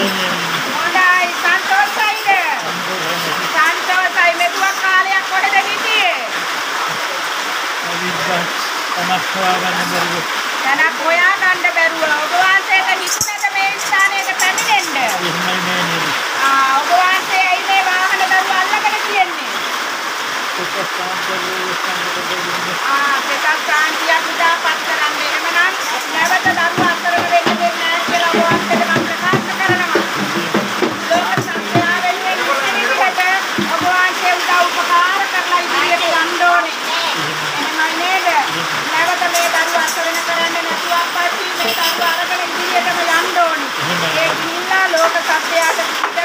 හොඳයි සන්තෝෂයිද? සන්තෝෂයි මෙතුව කාලයක් කොහෙද හිටියේ? තමක් හොයාගන්න බැරුව. තනක් හොයාගන්න බැරුව ඔබ වහන්සේට හිතට මේ ස්ථානයට පැමිණෙන්න. එහෙමයි මේ නේද? ආ ඔබ වහන්සේ ඇයි මේ වාහන දරුව අල්ලගෙන තියෙන්නේ? පෙසක් සාන්තියක් උදාපත් කරන්න එහෙමනම් නැවත දරුවා 这样的。